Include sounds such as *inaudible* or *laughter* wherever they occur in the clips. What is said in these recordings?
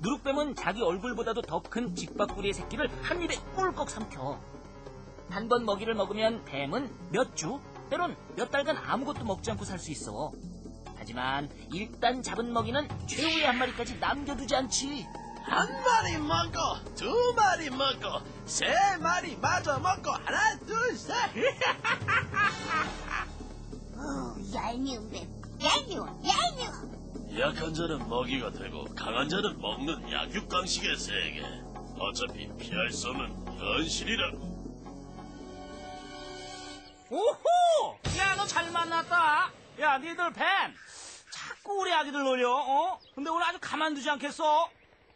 누룩뱀은 자기 얼굴보다도 더 큰 직박구리의 새끼를 한 입에 꿀꺽 삼켜. 한 번 먹이를 먹으면 뱀은 몇 주, 때론 몇 달간 아무것도 먹지 않고 살 수 있어. 하지만 일단 잡은 먹이는 최후의 한 마리까지 남겨두지 않지. 한 마리 먹고 두 마리 먹고 세 마리 마저 먹고 하나 둘 셋 약한 자는 먹이가 되고 강한 자는 먹는 약육강식의 세계 어차피 피할 수 없는 현실이라 오호! 야, 너 잘 만났다. 야, 니들 뱀. 자꾸 우리 아기들 놀려, 어? 근데 오늘 아주 가만두지 않겠어?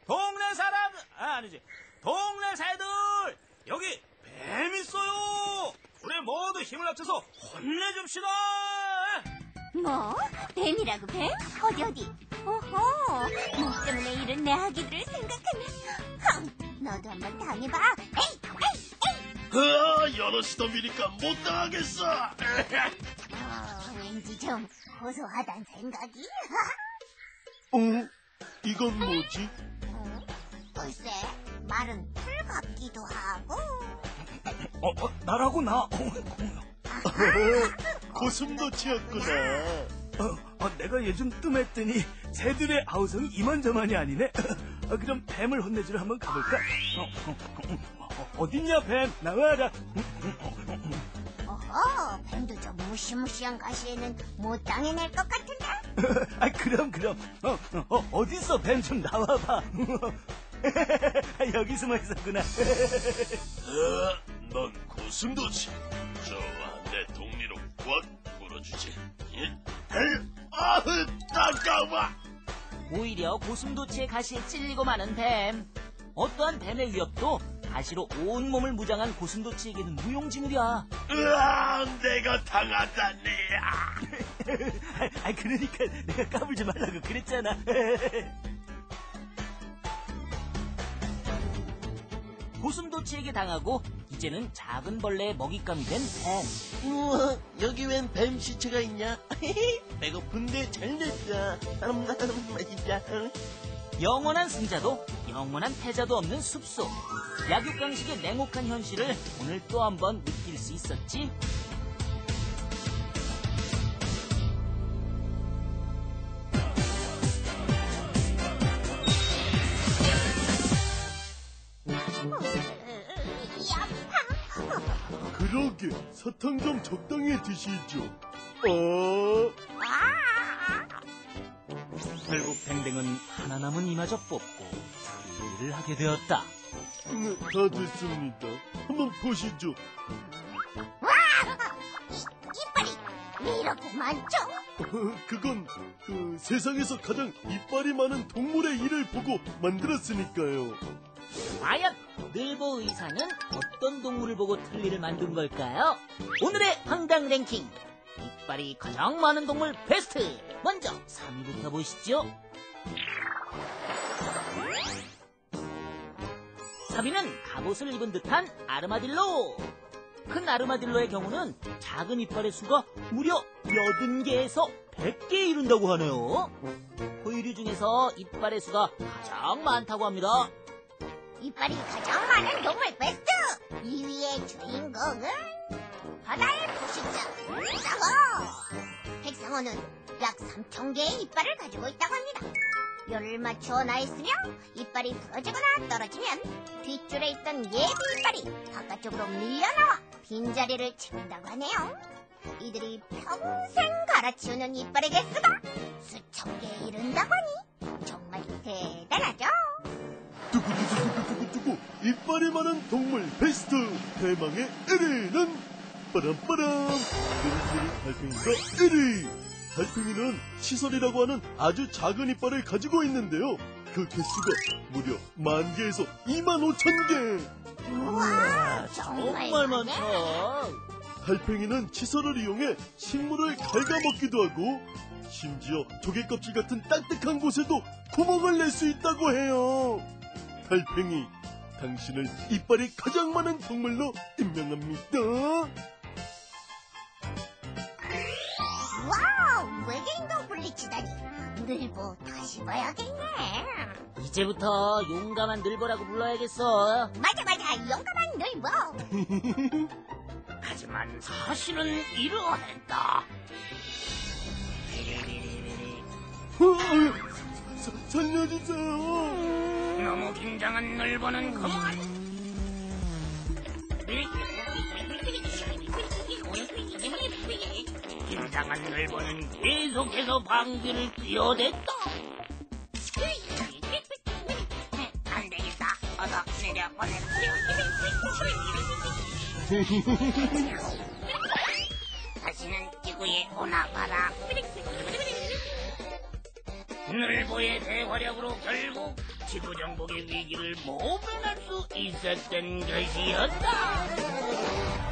동네 사람, 아, 아니지. 동네 새들! 여기 뱀 있어요! 우리 모두 힘을 합쳐서 혼내줍시다! 뭐? 뱀이라고 뱀? 어디 어디? 오호, 너 때문에 이런 내 아기들을 생각하면 흥, 너도 한번 당해봐. 에이, 에이, 에이. 으아 여럿이 더 미니까 못 당하겠어 어, 왠지 좀 고소하단 생각이. *laughs* 어? 이건 뭐지? 어? 글쎄, 말은 풀 같기도 하고. 어, 어 나라고, 나. *laughs* *laughs* 고슴도 치였구나 어, 어, 내가 요즘 뜸했더니 새들의 아우성이 이만저만이 아니네. *laughs* 어, 그럼 뱀을 혼내주러 한번 가볼까? 어, 어, 어, 어딨냐 뱀 나와라. 어허, 뱀도 저 무시무시한 가시에는 못 당해낼 것 같은데? *laughs* 아 그럼 그럼 어, 어, 어디 있어 뱀 좀 나와봐. *laughs* 여기 숨어 있었구나. 넌 고슴도치 좋아 내 동리로 꽉 물어주지 따가워 오히려 고슴도치의 가시에 찔리고 마는 뱀. 어떠한 뱀의 위협도 가시로 온 몸을 무장한 고슴도치에게는 무용지물이야. 으아 내가 당하다니 *laughs* 아. 아 그러니까 내가 까불지 말라고 그랬잖아. *laughs* 고슴도치에게 당하고 이제는 작은 벌레의 먹잇감이 된 뱀. 우와, 여기 웬 뱀 시체가 있냐? *laughs* 배고픈데 잘 됐다. 음, 맛있다. 영원한 승자도 영원한 패자도 없는 숲속. 약육강식의 냉혹한 현실을 오늘 또 한 번 느낄 수 있었지. 그러게 사탕 좀 적당히 드시죠 어? 아! 결국 댕댕은 하나 남은 이마저 뽑고 일을 하게 되었다. 네, 다 됐습니다 한번 보시죠 이빨이 왜 이렇게 많죠? 어, 그건 그 세상에서 가장 이빨이 많은 동물의 일을 보고 만들었으니까요 과연 늘보 의사는 어떤 동물을 보고 틀니를 만든 걸까요? 오늘의 황당 랭킹. 이빨이 가장 많은 동물 베스트. 먼저 3위부터 보시죠. 3위는 갑옷을 입은 듯한 아르마딜로. 큰 아르마딜로의 경우는 작은 이빨의 수가 무려 80개에서 100개 이른다고 하네요. 포유류 중에서 이빨의 수가 가장 많다고 합니다 이빨이 가장 많은 동물 베스트! 2위의 주인공은 바다의 포식자 백상어! 백상어는 약 3,000개의 이빨을 가지고 있다고 합니다. 열을 맞추어 나 있으며 이빨이 부러지거나 떨어지면 뒷줄에 있던 예비 이빨이 바깥쪽으로 밀려나와 빈자리를 채운다고 하네요. 이들이 평생 갈아치우는 이빨의 개수가 수천 개에 이른다고 하니 정말 대단하죠 두구두구두구두구두구 이빨이 많은 동물 베스트 대망의 1위는 빠람빠람 느릿느릿 달팽이가 1위 달팽이는 시설이라고 하는 아주 작은 이빨을 가지고 있는데요 그 개수가 무려 만 개에서 2만 5천 개 우와 정말. 많죠. 달팽이는 치설을 이용해 식물을 갉아먹기도 하고 심지어 조개 껍질 같은 딱딱한 곳에도 구멍을 낼 수 있다고 해요. 달팽이, 당신을 이빨이 가장 많은 동물로 임명합니다. wow 외계인도 물리치다니 늘보 다시 봐야겠네. 이제부터 용감한 늘보라고 불러야겠어. 맞아 맞아 용감한 늘보. *laughs* 하지만 사실은 이러했다. 어, 사- 살려주세요. 너무 긴장한 늘보는 그만. 긴장한 늘보는 계속해서 방귀를 뀌어댔다. 안 되겠다. 어서 내려보내. 다시는 지구에 오나 봐라. 늘보의 대화력으로 결국 지구 정복의 위기를 모면할 수 있었던 것이었다.